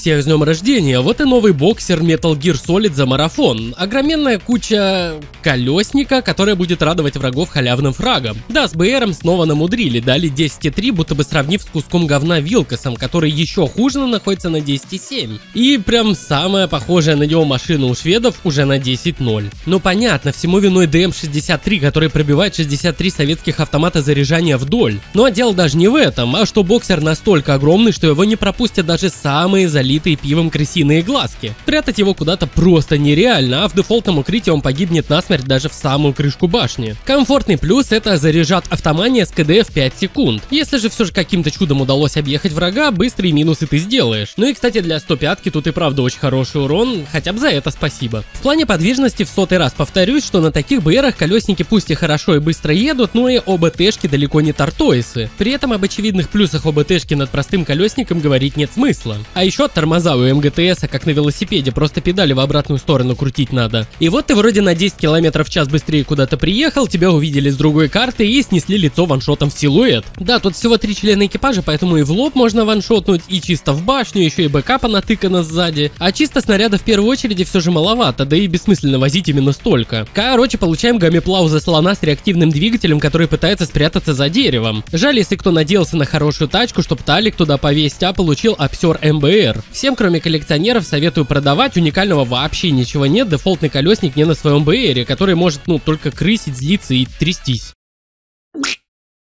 Всех с днем рождения, вот и новый боксер Metal Gear Solid за марафон. Огроменная куча колесника, которая будет радовать врагов халявным фрагом. Да, с БРом снова намудрили, дали 10.3, будто бы сравнив с куском говна Вилкосом, который еще хуже находится на 10.7. И прям самая похожая на него машина у шведов уже на 10.0. Ну понятно, всему виной DM63, который пробивает 63 советских автомата заряжания вдоль. Но дело даже не в этом, а что боксер настолько огромный, что его не пропустят даже самые залитые пивом крысиные глазки. Прятать его куда-то просто нереально, а в дефолтном укрытии он погибнет насмерть даже в самую крышку башни. Комфортный плюс это заряжат автомания с КД в 5 секунд. Если же все же каким-то чудом удалось объехать врага, быстрые минусы ты сделаешь. Ну и кстати для 105 тут и правда очень хороший урон, хотя бы за это спасибо. В плане подвижности в сотый раз повторюсь, что на таких БРах колесники пусть и хорошо и быстро едут, но и ОБТшки далеко не тартоисы. При этом об очевидных плюсах ОБТшки над простым колесником говорить нет смысла. А еще тормоза у МГТС, как на велосипеде, просто педали в обратную сторону крутить надо. И вот ты вроде на 10 км в час быстрее куда-то приехал, тебя увидели с другой карты и снесли лицо ваншотом в силуэт. Да, тут всего три члена экипажа, поэтому и в лоб можно ваншотнуть, и чисто в башню, еще и БК понатыкано сзади. А чисто снаряда в первую очередь все же маловато, да и бессмысленно возить именно столько. Короче, получаем гамеплауза слона с реактивным двигателем, который пытается спрятаться за деревом. Жаль, если кто надеялся на хорошую тачку, чтоб талик туда повесить, а получил обсер МБР. Всем, кроме коллекционеров, советую продавать, уникального вообще ничего нет, дефолтный колесник не на своем БРе, который может, ну, только крысить, злиться и трястись.